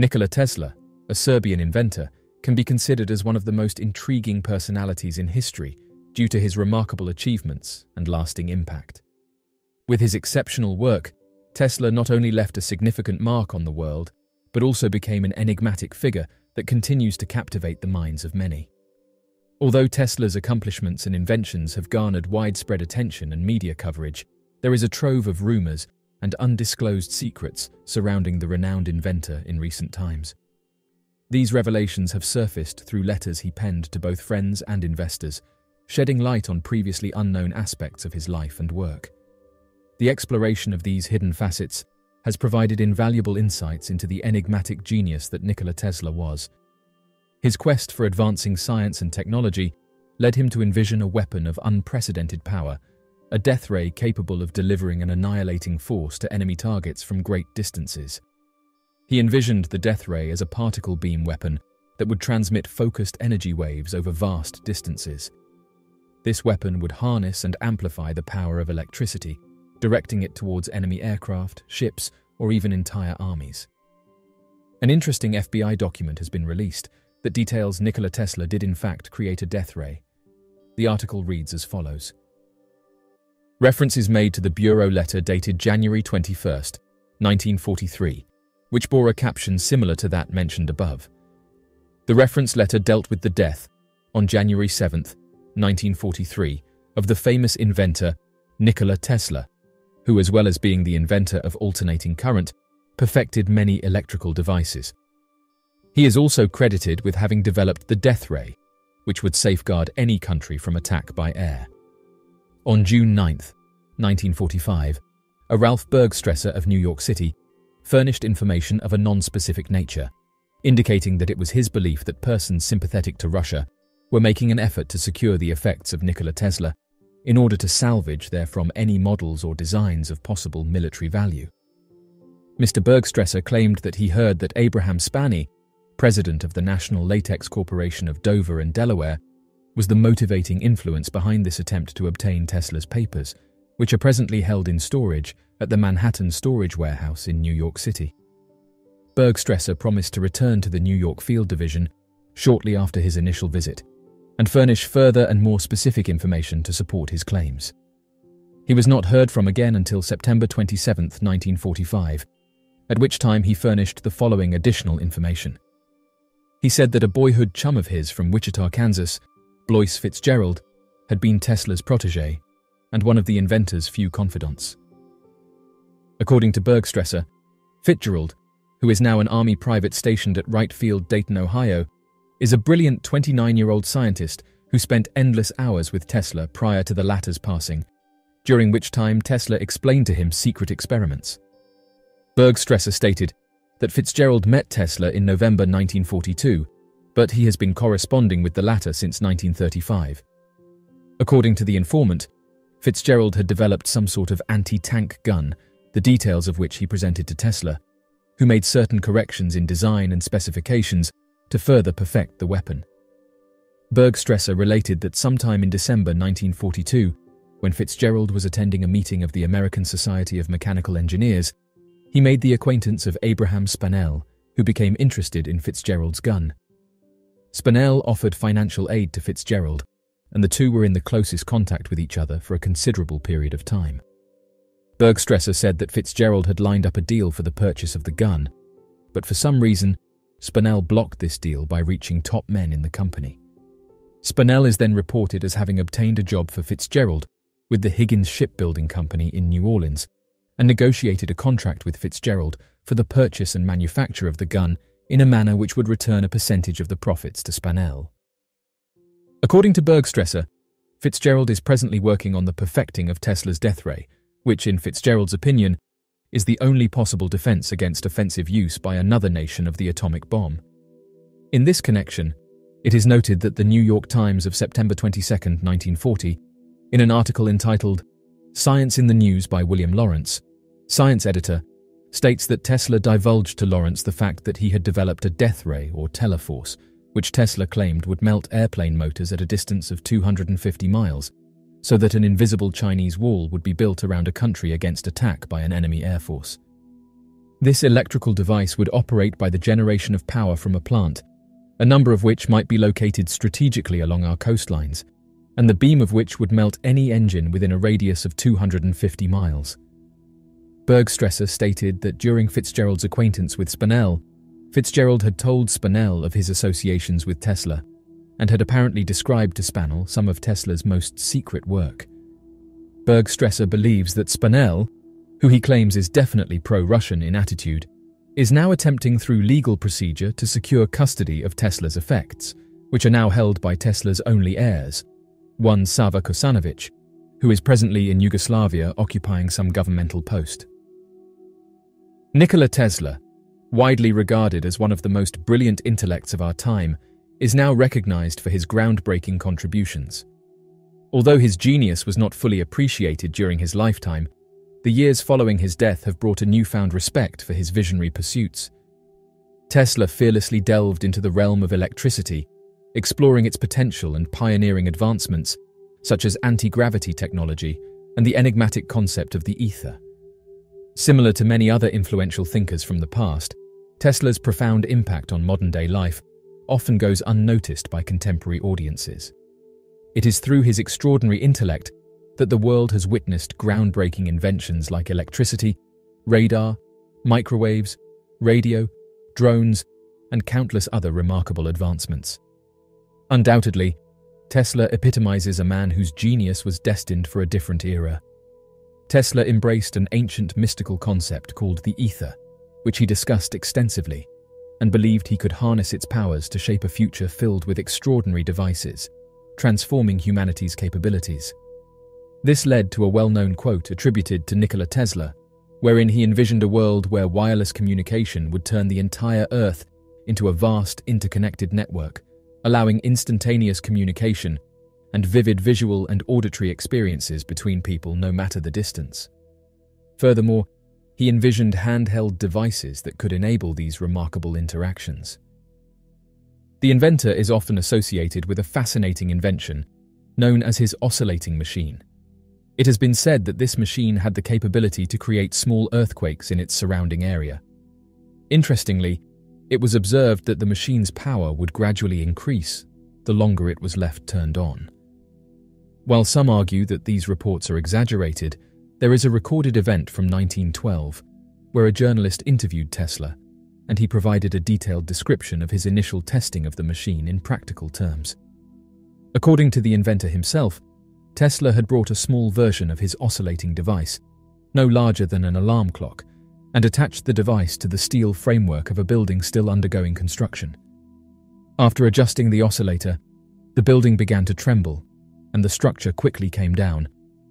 Nikola Tesla, a Serbian inventor, can be considered as one of the most intriguing personalities in history due to his remarkable achievements and lasting impact. With his exceptional work, Tesla not only left a significant mark on the world, but also became an enigmatic figure that continues to captivate the minds of many. Although Tesla's accomplishments and inventions have garnered widespread attention and media coverage, there is a trove of rumors and undisclosed secrets surrounding the renowned inventor in recent times. These revelations have surfaced through letters he penned to both friends and investors, shedding light on previously unknown aspects of his life and work. The exploration of these hidden facets has provided invaluable insights into the enigmatic genius that Nikola Tesla was. His quest for advancing science and technology led him to envision a weapon of unprecedented power, a death ray capable of delivering an annihilating force to enemy targets from great distances. He envisioned the death ray as a particle beam weapon that would transmit focused energy waves over vast distances. This weapon would harness and amplify the power of electricity, directing it towards enemy aircraft, ships, or even entire armies. An interesting FBI document has been released that details Nikola Tesla did in fact create a death ray. The article reads as follows. Reference is made to the Bureau letter dated January 21, 1943, which bore a caption similar to that mentioned above. The reference letter dealt with the death, on January 7, 1943, of the famous inventor Nikola Tesla, who, as well as being the inventor of alternating current, perfected many electrical devices. He is also credited with having developed the death ray, which would safeguard any country from attack by air. On June 9, 1945, a Ralph Bergstresser of New York City furnished information of a non-specific nature, indicating that it was his belief that persons sympathetic to Russia were making an effort to secure the effects of Nikola Tesla in order to salvage therefrom any models or designs of possible military value. Mr. Bergstresser claimed that he heard that Abraham Spanel, president of the National Latex Corporation of Dover and Delaware, was the motivating influence behind this attempt to obtain Tesla's papers, which are presently held in storage at the Manhattan Storage Warehouse in New York City. Bergstresser promised to return to the New York Field Division shortly after his initial visit and furnish further and more specific information to support his claims. He was not heard from again until September 27, 1945, at which time he furnished the following additional information. He said that a boyhood chum of his from Wichita, Kansas, Blois Fitzgerald, had been Tesla's protege and one of the inventor's few confidants. According to Bergstresser, Fitzgerald, who is now an Army private stationed at Wright Field, Dayton, Ohio, is a brilliant 29-year-old scientist who spent endless hours with Tesla prior to the latter's passing, during which time Tesla explained to him secret experiments. Bergstresser stated that Fitzgerald met Tesla in November 1942, but he has been corresponding with the latter since 1935. According to the informant, Fitzgerald had developed some sort of anti-tank gun, the details of which he presented to Tesla, who made certain corrections in design and specifications to further perfect the weapon. Bergstresser related that sometime in December 1942, when Fitzgerald was attending a meeting of the American Society of Mechanical Engineers, he made the acquaintance of Abraham Spanel, who became interested in Fitzgerald's gun. Spanel offered financial aid to Fitzgerald, and the two were in the closest contact with each other for a considerable period of time. Bergstresser said that Fitzgerald had lined up a deal for the purchase of the gun, but for some reason, Spanel blocked this deal by reaching top men in the company. Spanel is then reported as having obtained a job for Fitzgerald with the Higgins Shipbuilding Company in New Orleans and negotiated a contract with Fitzgerald for the purchase and manufacture of the gun in a manner which would return a percentage of the profits to Spanel. According to Bergstresser, Fitzgerald is presently working on the perfecting of Tesla's death ray, which, in Fitzgerald's opinion, is the only possible defense against offensive use by another nation of the atomic bomb. In this connection, it is noted that the New York Times of September 22, 1940, in an article entitled Science in the News by William Lawrence, science editor, states that Tesla divulged to Lawrence the fact that he had developed a death ray or teleforce, which Tesla claimed would melt airplane motors at a distance of 250 miles so that an invisible Chinese wall would be built around a country against attack by an enemy air force. This electrical device would operate by the generation of power from a plant, a number of which might be located strategically along our coastlines, and the beam of which would melt any engine within a radius of 250 miles. Bergstresser stated that during Fitzgerald's acquaintance with Spanel, Fitzgerald had told Spanel of his associations with Tesla and had apparently described to Spanel some of Tesla's most secret work. Bergstresser believes that Spanel, who he claims is definitely pro-Russian in attitude, is now attempting through legal procedure to secure custody of Tesla's effects, which are now held by Tesla's only heirs, one Sava Kosanovic, who is presently in Yugoslavia occupying some governmental post. Nikola Tesla, widely regarded as one of the most brilliant intellects of our time, is now recognized for his groundbreaking contributions. Although his genius was not fully appreciated during his lifetime, the years following his death have brought a newfound respect for his visionary pursuits. Tesla fearlessly delved into the realm of electricity, exploring its potential and pioneering advancements, such as anti-gravity technology and the enigmatic concept of the ether. Similar to many other influential thinkers from the past, Tesla's profound impact on modern-day life often goes unnoticed by contemporary audiences. It is through his extraordinary intellect that the world has witnessed groundbreaking inventions like electricity, radar, microwaves, radio, drones, and countless other remarkable advancements. Undoubtedly, Tesla epitomizes a man whose genius was destined for a different era. Tesla embraced an ancient mystical concept called the ether, which he discussed extensively, and believed he could harness its powers to shape a future filled with extraordinary devices, transforming humanity's capabilities. This led to a well-known quote attributed to Nikola Tesla, wherein he envisioned a world where wireless communication would turn the entire Earth into a vast interconnected network, allowing instantaneous communication and vivid visual and auditory experiences between people no matter the distance. Furthermore, he envisioned handheld devices that could enable these remarkable interactions. The inventor is often associated with a fascinating invention known as his oscillating machine. It has been said that this machine had the capability to create small earthquakes in its surrounding area. Interestingly, it was observed that the machine's power would gradually increase the longer it was left turned on. While some argue that these reports are exaggerated, there is a recorded event from 1912 where a journalist interviewed Tesla and he provided a detailed description of his initial testing of the machine in practical terms. According to the inventor himself, Tesla had brought a small version of his oscillating device, no larger than an alarm clock, and attached the device to the steel framework of a building still undergoing construction. After adjusting the oscillator, the building began to tremble, and the structure quickly came down,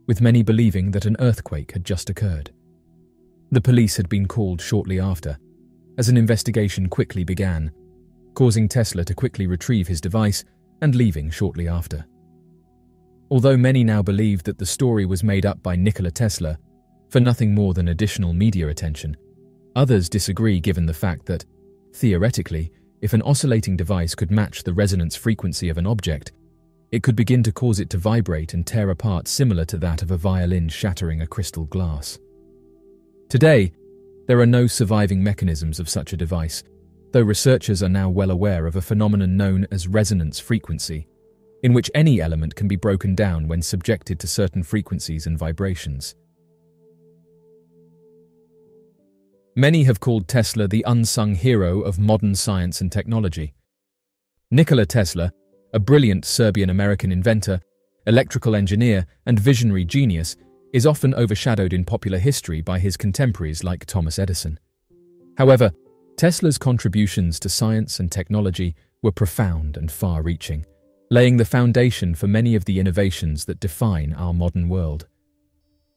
with many believing that an earthquake had just occurred. The police had been called shortly after, as an investigation quickly began, causing Tesla to quickly retrieve his device and leaving shortly after. Although many now believe that the story was made up by Nikola Tesla for nothing more than additional media attention, others disagree given the fact that, theoretically, if an oscillating device could match the resonance frequency of an object, it could begin to cause it to vibrate and tear apart similar to that of a violin shattering a crystal glass. Today, there are no surviving mechanisms of such a device, though researchers are now well aware of a phenomenon known as resonance frequency, in which any element can be broken down when subjected to certain frequencies and vibrations. Many have called Tesla the unsung hero of modern science and technology. Nikola Tesla, a brilliant Serbian-American inventor, electrical engineer, and visionary genius, is often overshadowed in popular history by his contemporaries like Thomas Edison. However, Tesla's contributions to science and technology were profound and far-reaching laying the foundation for many of the innovations that define our modern world.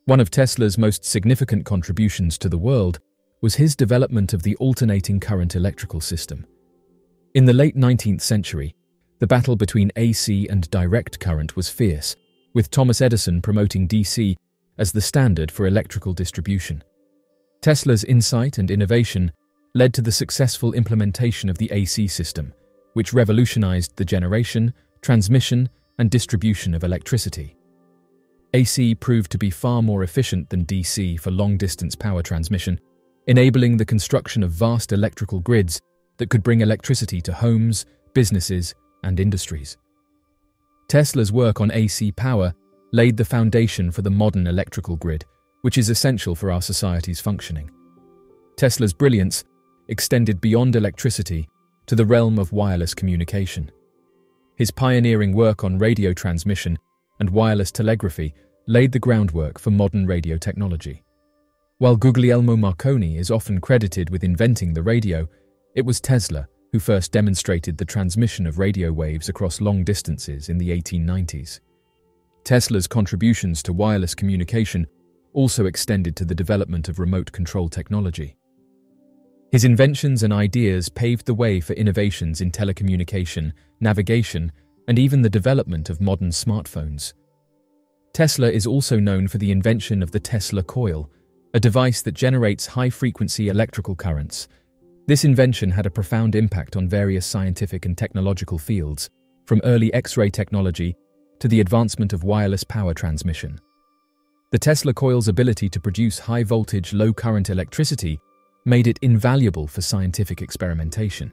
One of Tesla's most significant contributions to the world was his development of the alternating current electrical system. In the late 19th century, the battle between AC and direct current was fierce, with Thomas Edison promoting DC as the standard for electrical distribution. Tesla's insight and innovation led to the successful implementation of the AC system, which revolutionized the generation, transmission, and distribution of electricity. AC proved to be far more efficient than DC for long-distance power transmission, enabling the construction of vast electrical grids that could bring electricity to homes, businesses, and industries. Tesla's work on AC power laid the foundation for the modern electrical grid, which is essential for our society's functioning. Tesla's brilliance extended beyond electricity to the realm of wireless communication. His pioneering work on radio transmission and wireless telegraphy laid the groundwork for modern radio technology. While Guglielmo Marconi is often credited with inventing the radio, it was Tesla who first demonstrated the transmission of radio waves across long distances in the 1890s. Tesla's contributions to wireless communication also extended to the development of remote control technology. His inventions and ideas paved the way for innovations in telecommunication, navigation, and even the development of modern smartphones. Tesla is also known for the invention of the Tesla coil, a device that generates high-frequency electrical currents. This invention had a profound impact on various scientific and technological fields, from early X-ray technology to the advancement of wireless power transmission. The Tesla coil's ability to produce high-voltage, low-current electricity made it invaluable for scientific experimentation.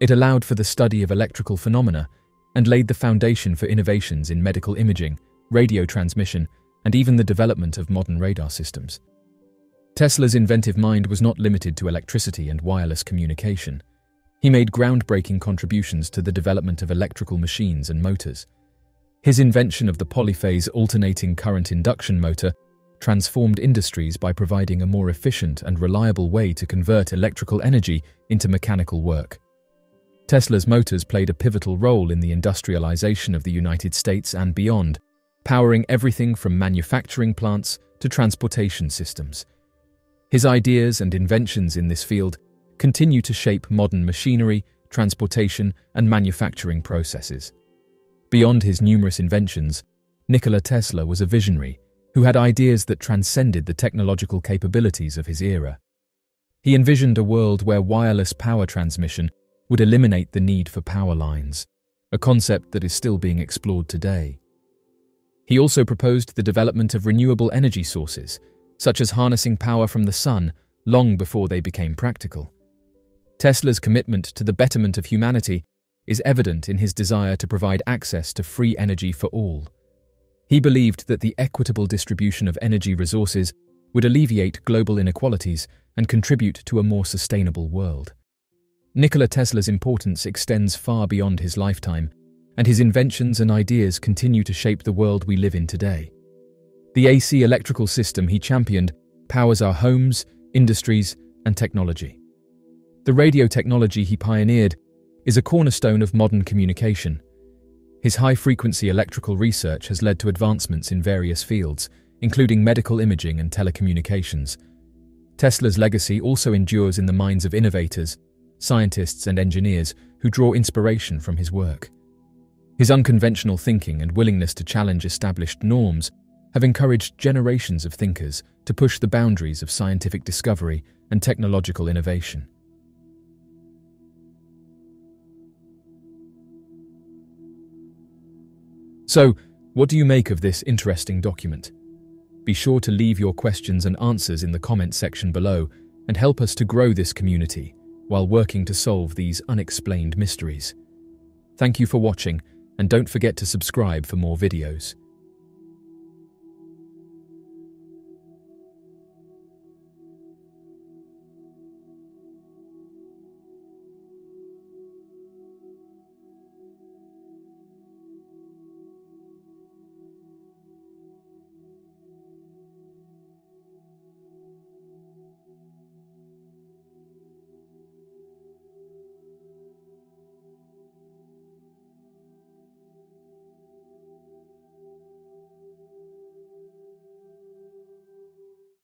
It allowed for the study of electrical phenomena and laid the foundation for innovations in medical imaging, radio transmission, and even the development of modern radar systems. Tesla's inventive mind was not limited to electricity and wireless communication. He made groundbreaking contributions to the development of electrical machines and motors. His invention of the polyphase alternating current induction motor transformed industries by providing a more efficient and reliable way to convert electrical energy into mechanical work. Tesla's motors played a pivotal role in the industrialization of the United States and beyond, powering everything from manufacturing plants to transportation systems. His ideas and inventions in this field continue to shape modern machinery, transportation, and manufacturing processes. Beyond his numerous inventions, Nikola Tesla was a visionary who had ideas that transcended the technological capabilities of his era. He envisioned a world where wireless power transmission would eliminate the need for power lines, a concept that is still being explored today. He also proposed the development of renewable energy sources, such as harnessing power from the sun, long before they became practical. Tesla's commitment to the betterment of humanity is evident in his desire to provide access to free energy for all. He believed that the equitable distribution of energy resources would alleviate global inequalities and contribute to a more sustainable world. Nikola Tesla's importance extends far beyond his lifetime, and his inventions and ideas continue to shape the world we live in today. The AC electrical system he championed powers our homes, industries, and technology. The radio technology he pioneered is a cornerstone of modern communication. His high-frequency electrical research has led to advancements in various fields, including medical imaging and telecommunications. Tesla's legacy also endures in the minds of innovators, scientists and engineers who draw inspiration from his work. His unconventional thinking and willingness to challenge established norms have encouraged generations of thinkers to push the boundaries of scientific discovery and technological innovation. So, what do you make of this interesting document? Be sure to leave your questions and answers in the comment section below and help us to grow this community while working to solve these unexplained mysteries. Thank you for watching and don't forget to subscribe for more videos.